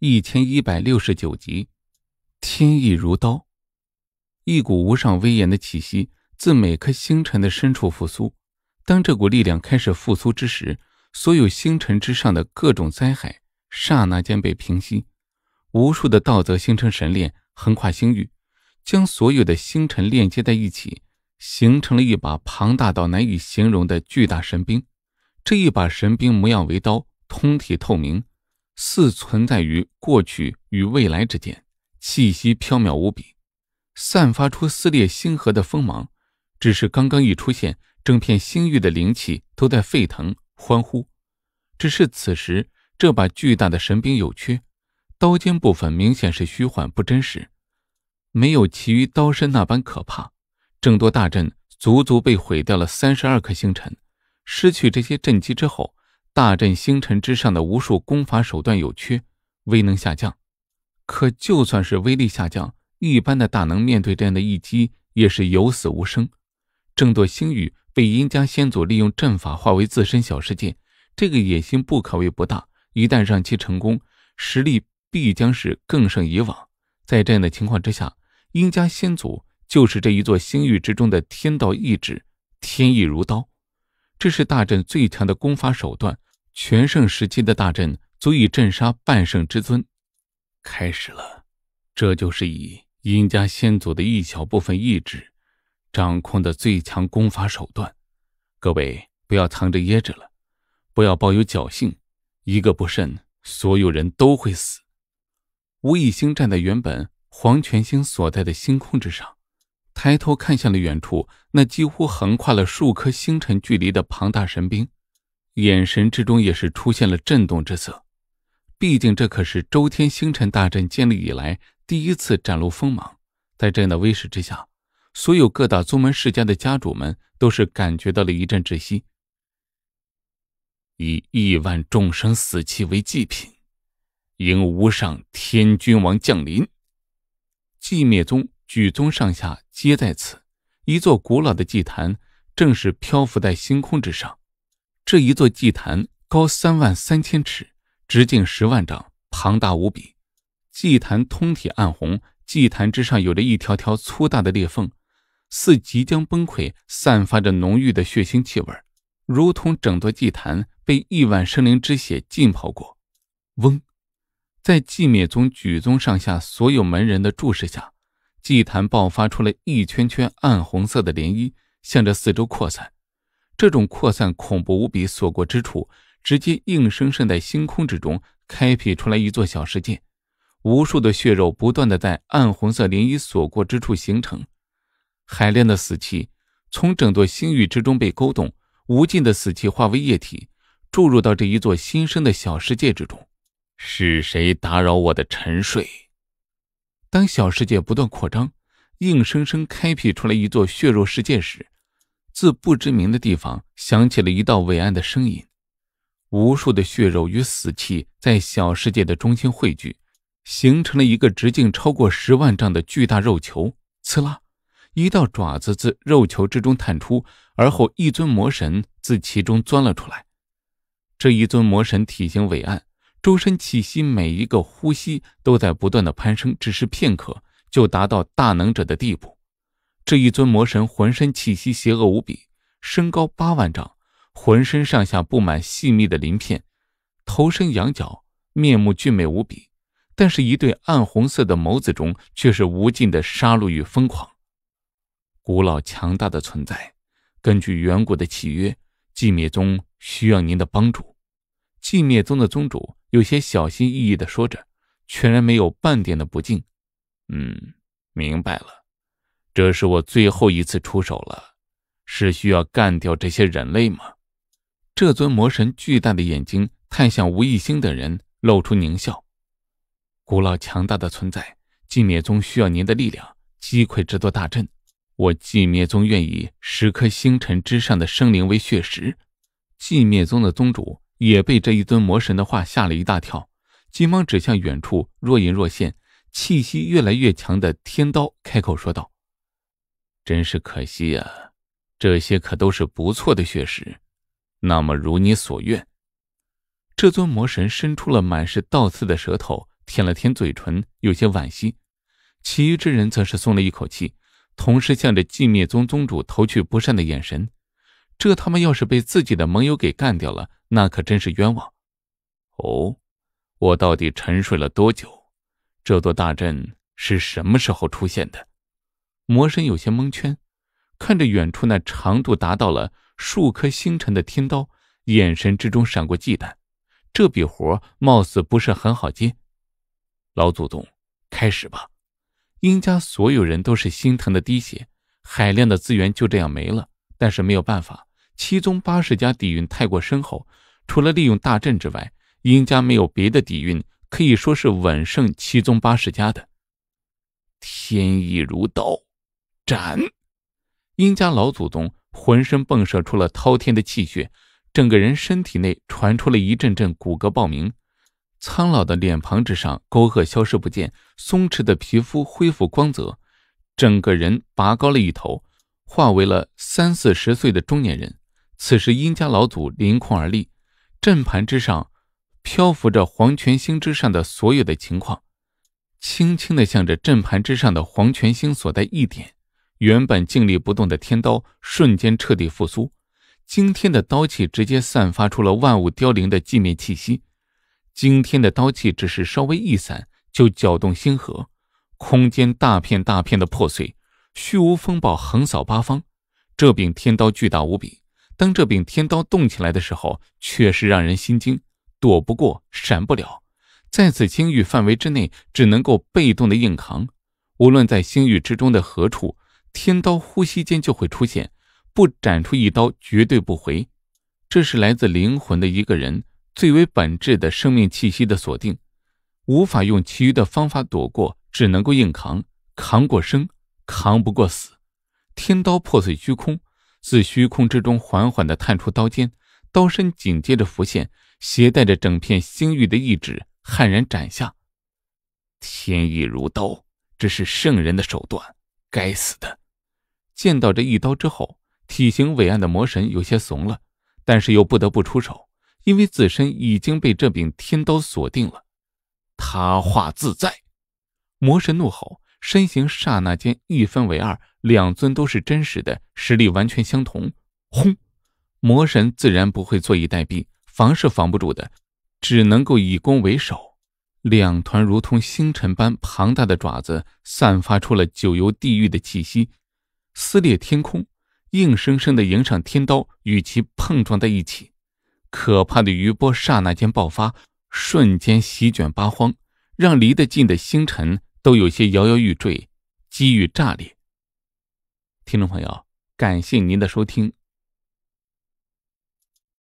一千一百六十九集，天意如刀，一股无上威严的气息自每颗星辰的深处复苏。当这股力量开始复苏之时，所有星辰之上的各种灾害刹那间被平息。无数的道泽星辰神链横跨星域，将所有的星辰链接在一起，形成了一把庞大到难以形容的巨大神兵。这一把神兵模样为刀，通体透明，似存在于过去与未来之间，气息飘渺无比，散发出撕裂星河的锋芒。只是刚刚一出现，整片星域的灵气都在沸腾欢呼。只是此时，这把巨大的神兵有缺，刀尖部分明显是虚幻不真实，没有其余刀身那般可怕。整座大阵足足被毁掉了三十二颗星辰。失去这些阵基之后，大阵星辰之上的无数功法手段有缺，威能下降。可就算是威力下降，一般的大能面对这样的一击也是有死无生。整座星域被殷家先祖利用阵法化为自身小世界，这个野心不可谓不大。一旦让其成功，实力必将是更胜以往。在这样的情况之下，殷家先祖就是这一座星域之中的天道意志，天意如刀。这是大阵最强的攻法手段，全盛时期的大阵足以镇杀半圣之尊。开始了，这就是以殷家先祖的一小部分意志掌控的最强攻法手段。各位不要藏着掖着了，不要抱有侥幸，一个不慎，所有人都会死。吴以兴站在原本黄泉星所在的星空之上。抬头看向了远处那几乎横跨了数颗星辰距离的庞大神兵，眼神之中也是出现了震动之色。毕竟这可是周天星辰大阵建立以来第一次展露锋芒，在这样的威势之下，所有各大宗门世家的家主们都是感觉到了一阵窒息。以亿万众生死气为祭品，迎无上天君王降临。寂灭宗。举宗上下皆在此，一座古老的祭坛正是漂浮在星空之上。这一座祭坛高三万三千尺，直径十万丈，庞大无比。祭坛通体暗红，祭坛之上有着一条条粗大的裂缝，似即将崩溃，散发着浓郁的血腥气味，如同整座祭坛被亿万生灵之血浸泡过。嗡，在寂灭宗举宗上下所有门人的注视下。祭坛爆发出了一圈圈暗红色的涟漪，向着四周扩散。这种扩散恐怖无比，所过之处，直接硬生生在星空之中开辟出来一座小世界。无数的血肉不断的在暗红色涟漪所过之处形成，海量的死气从整座星域之中被勾动，无尽的死气化为液体，注入到这一座新生的小世界之中。是谁打扰我的沉睡？当小世界不断扩张，硬生生开辟出来一座血肉世界时，自不知名的地方响起了一道伟岸的声音。无数的血肉与死气在小世界的中心汇聚，形成了一个直径超过十万丈的巨大肉球。刺啦，一道爪子自肉球之中探出，而后一尊魔神自其中钻了出来。这一尊魔神体型伟岸。周身气息，每一个呼吸都在不断的攀升，只是片刻就达到大能者的地步。这一尊魔神浑身气息邪恶无比，身高八万丈，浑身上下布满细密的鳞片，头身仰角，面目俊美无比。但是，一对暗红色的眸子中却是无尽的杀戮与疯狂。古老强大的存在，根据远古的契约，寂灭宗需要您的帮助。寂灭宗的宗主。有些小心翼翼的说着，全然没有半点的不敬。嗯，明白了，这是我最后一次出手了，是需要干掉这些人类吗？这尊魔神巨大的眼睛看向吴一星的人，露出狞笑。古老强大的存在，寂灭宗需要您的力量击溃这座大阵。我寂灭宗愿以十颗星辰之上的生灵为血石。寂灭宗的宗主。也被这一尊魔神的话吓了一大跳，急忙指向远处若隐若现、气息越来越强的天刀，开口说道：“真是可惜呀，这些可都是不错的血石。那么如你所愿。”这尊魔神伸出了满是倒刺的舌头，舔了舔嘴唇，有些惋惜；其余之人则是松了一口气，同时向着寂灭宗宗主投去不善的眼神。这他妈要是被自己的盟友给干掉了，那可真是冤枉！哦，我到底沉睡了多久？这座大阵是什么时候出现的？魔神有些蒙圈，看着远处那长度达到了数颗星辰的天刀，眼神之中闪过忌惮。这笔活貌似不是很好接。老祖宗，开始吧！殷家所有人都是心疼的滴血，海量的资源就这样没了。但是没有办法，七宗八十家底蕴太过深厚，除了利用大阵之外，殷家没有别的底蕴可以说是稳胜七宗八十家的。天意如刀，斩！殷家老祖宗浑身迸射出了滔天的气血。整个人身体内传出了一阵阵骨骼爆鸣，苍老的脸庞之上沟壑消失不见，松弛的皮肤恢复光泽，整个人拔高了一头，化为了三四十岁的中年人。此时，殷家老祖凌空而立，阵盘之上漂浮着黄泉星之上的所有的情况，轻轻地向着阵盘之上的黄泉星所在一点，原本静立不动的天刀瞬间彻底复苏。惊天的刀气直接散发出了万物凋零的寂灭气息，惊天的刀气只是稍微一散，就搅动星河，空间大片大片的破碎，虚无风暴横扫八方。这柄天刀巨大无比，当这柄天刀动起来的时候，确实让人心惊，躲不过，闪不了，在此星域范围之内，只能够被动的硬扛。无论在星域之中的何处，天刀呼吸间就会出现。不斩出一刀，绝对不回。这是来自灵魂的一个人最为本质的生命气息的锁定，无法用其余的方法躲过，只能够硬扛，扛过生，扛不过死。天刀破碎虚空，自虚空之中缓缓地探出刀尖，刀身紧接着浮现，携带着整片星域的意志，悍然斩下。天意如刀，这是圣人的手段。该死的！见到这一刀之后。体型伟岸的魔神有些怂了，但是又不得不出手，因为自身已经被这柄天刀锁定了。他化自在，魔神怒吼，身形刹那间一分为二，两尊都是真实的，实力完全相同。轰！魔神自然不会坐以待毙，防是防不住的，只能够以攻为守。两团如同星辰般庞大的爪子散发出了九幽地狱的气息，撕裂天空。硬生生的迎上天刀，与其碰撞在一起，可怕的余波刹那间爆发，瞬间席卷八荒，让离得近的星辰都有些摇摇欲坠，机遇炸裂。听众朋友，感谢您的收听。